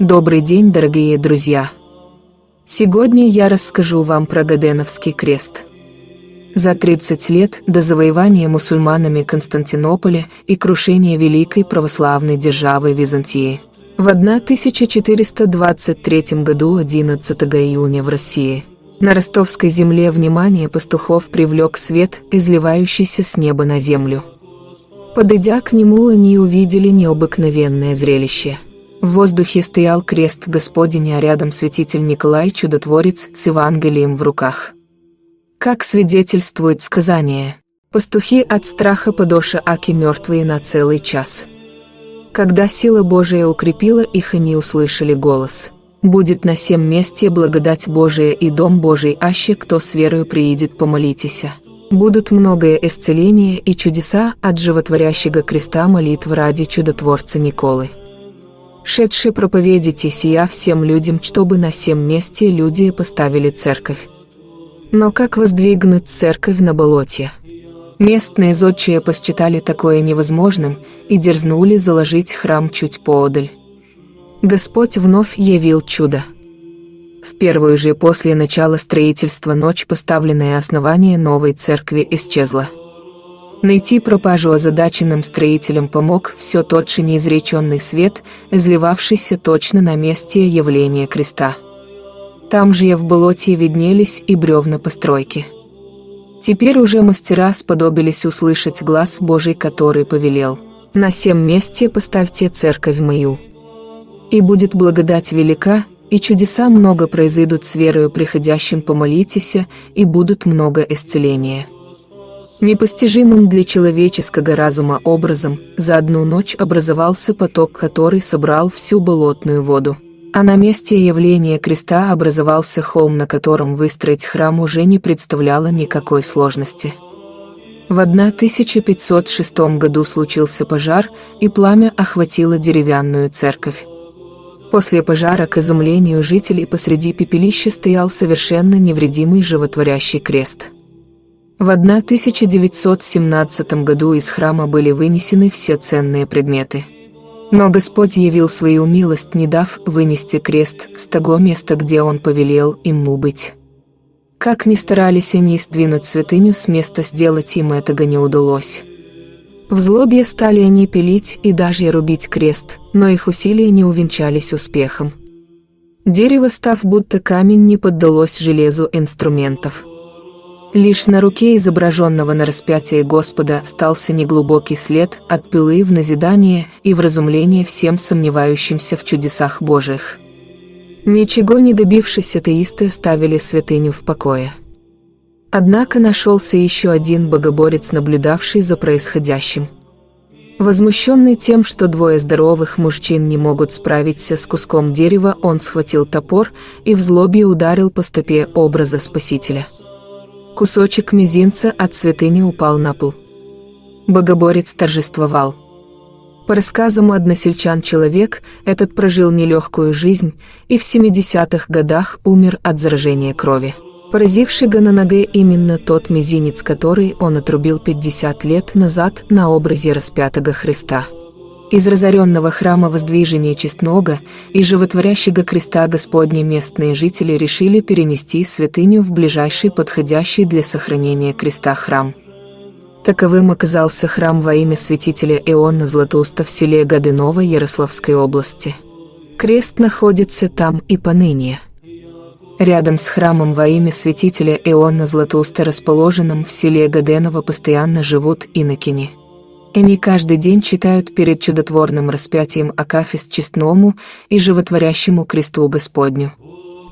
Добрый день, дорогие друзья! Сегодня я расскажу вам про Гаденовский крест. За 30 лет до завоевания мусульманами Константинополя и крушения Великой Православной Державы Византии. В 1423 году 11 июня в России на ростовской земле внимание пастухов привлек свет, изливающийся с неба на землю. Подойдя к нему, они увидели необыкновенное зрелище. В воздухе стоял крест Господень, а рядом святитель Николай Чудотворец с Евангелием в руках. Как свидетельствует сказание, пастухи от страха подоша аки мертвые на целый час. Когда сила Божия укрепила их, они услышали голос. «Будет на всем месте благодать Божия и дом Божий, аще кто с верою приидет, помолитеся». Будут многое исцеление и чудеса от животворящего креста молитв ради чудотворца Николы. Шедшие проповедите сия всем людям, чтобы на всем месте люди поставили церковь. Но как воздвигнуть церковь на болоте? Местные зодчие посчитали такое невозможным и дерзнули заложить храм чуть поодаль. Господь вновь явил чудо. В первую же после начала строительства ночь поставленное основание новой церкви исчезло. Найти пропажу озадаченным строителям помог все тот же неизреченный свет, изливавшийся точно на месте явления креста. Там же в болоте виднелись и бревна постройки. Теперь уже мастера сподобились услышать глаз Божий, который повелел. «На всем месте поставьте церковь мою». И будет благодать велика, и чудеса много произойдут с верою приходящим помолитесь, и будут много исцеления. Непостижимым для человеческого разума образом за одну ночь образовался поток, который собрал всю болотную воду. А на месте явления креста образовался холм, на котором выстроить храм уже не представляло никакой сложности. В 1506 году случился пожар, и пламя охватило деревянную церковь. После пожара, к изумлению жителей, посреди пепелища стоял совершенно невредимый животворящий крест. В 1917 году из храма были вынесены все ценные предметы. Но Господь явил свою милость, не дав вынести крест с того места, где Он повелел ему быть. Как ни старались они сдвинуть святыню с места, сделать им этого не удалось. В злобе стали они пилить и даже рубить крест, но их усилия не увенчались успехом. Дерево, став будто камень, не поддалось железу инструментов. Лишь на руке изображенного на распятии Господа остался неглубокий след от пилы в назидание и в всем сомневающимся в чудесах Божьих. Ничего не добившись атеисты оставили святыню в покое. Однако нашелся еще один богоборец, наблюдавший за происходящим. Возмущенный тем, что двое здоровых мужчин не могут справиться с куском дерева, он схватил топор и в злобе ударил по стопе образа Спасителя. Кусочек мизинца от святыни упал на пол. Богоборец торжествовал. По рассказам односельчан человек, этот прожил нелегкую жизнь и в 70-х годах умер от заражения крови поразивший Гананаге именно тот мизинец, который он отрубил 50 лет назад на образе распятого Христа. Из разоренного храма воздвижения честного и животворящего креста Господня местные жители решили перенести святыню в ближайший подходящий для сохранения креста храм. Таковым оказался храм во имя святителя Иоанна Златоуста в селе Годыново Ярославской области. Крест находится там и поныне. Рядом с храмом во имя святителя Иоанна Златоуста, расположенным в селе Гаденово, постоянно живут инокини. Они каждый день читают перед чудотворным распятием Акафист честному и животворящему кресту Господню.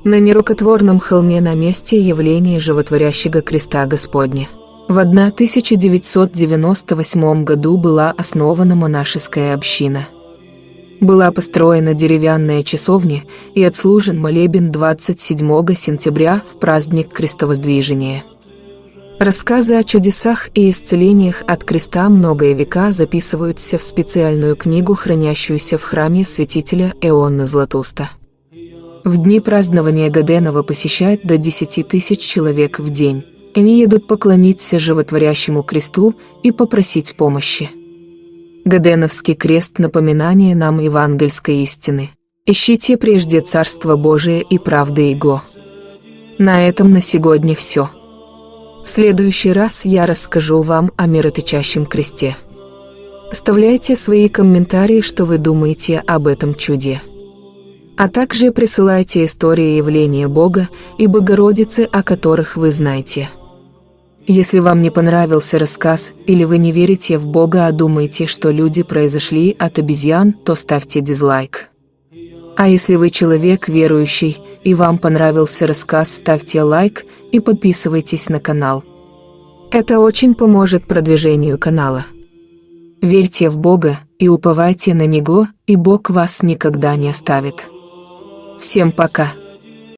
На нерукотворном холме на месте явления животворящего креста Господня. В 1998 году была основана монашеская община – была построена деревянная часовня и отслужен молебен 27 сентября в праздник Крестовоздвижения. Рассказы о чудесах и исцелениях от креста многое века записываются в специальную книгу, хранящуюся в храме святителя Эонна Златуста. В дни празднования Гаденова посещает до 10 тысяч человек в день. Они едут поклониться животворящему кресту и попросить помощи. Гаденовский крест – напоминание нам евангельской истины. Ищите прежде Царство Божие и правды Его. На этом на сегодня все. В следующий раз я расскажу вам о мироточащем кресте. Оставляйте свои комментарии, что вы думаете об этом чуде. А также присылайте истории явления Бога и Богородицы, о которых вы знаете. Если вам не понравился рассказ или вы не верите в Бога, а думаете, что люди произошли от обезьян, то ставьте дизлайк. А если вы человек верующий и вам понравился рассказ, ставьте лайк и подписывайтесь на канал. Это очень поможет продвижению канала. Верьте в Бога и уповайте на Него, и Бог вас никогда не оставит. Всем пока!